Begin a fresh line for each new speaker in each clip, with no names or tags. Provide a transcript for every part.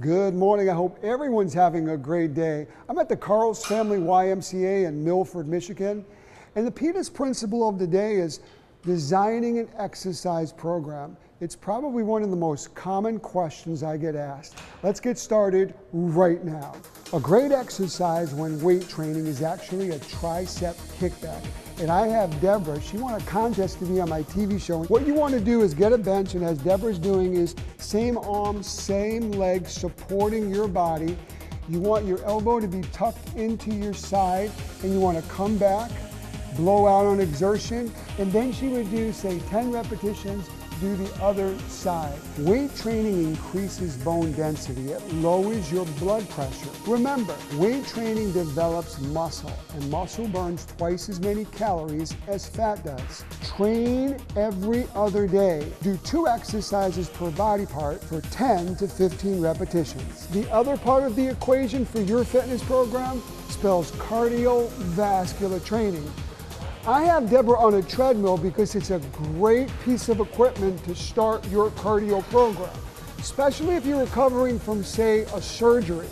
Good morning. I hope everyone's having a great day. I'm at the Carls Family YMCA in Milford, Michigan. And the Peters principle of the day is designing an exercise program. It's probably one of the most common questions I get asked. Let's get started right now. A great exercise when weight training is actually a tricep kickback. And I have Deborah, she won a contest to be on my TV show. What you want to do is get a bench, and as Deborah's doing is same arm, same leg, supporting your body. You want your elbow to be tucked into your side, and you want to come back, blow out on exertion, and then she would do, say, 10 repetitions, do the other side. Weight training increases bone density. It lowers your blood pressure. Remember, weight training develops muscle, and muscle burns twice as many calories as fat does. Train every other day. Do two exercises per body part for 10 to 15 repetitions. The other part of the equation for your fitness program spells cardiovascular training. I have Deborah on a treadmill because it's a great piece of equipment to start your cardio program, especially if you're recovering from, say, a surgery.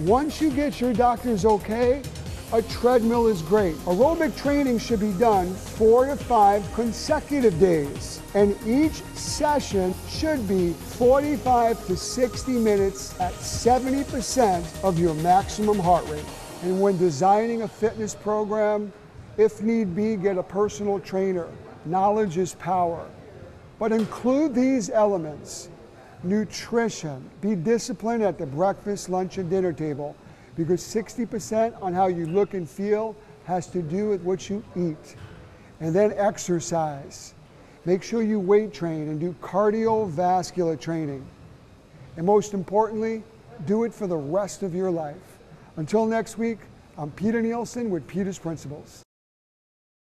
Once you get your doctor's okay, a treadmill is great. Aerobic training should be done four to five consecutive days, and each session should be 45 to 60 minutes at 70% of your maximum heart rate. And when designing a fitness program, if need be, get a personal trainer. Knowledge is power. But include these elements nutrition. Be disciplined at the breakfast, lunch, and dinner table because 60% on how you look and feel has to do with what you eat. And then exercise. Make sure you weight train and do cardiovascular training. And most importantly, do it for the rest of your life. Until next week, I'm Peter Nielsen with Peter's Principles.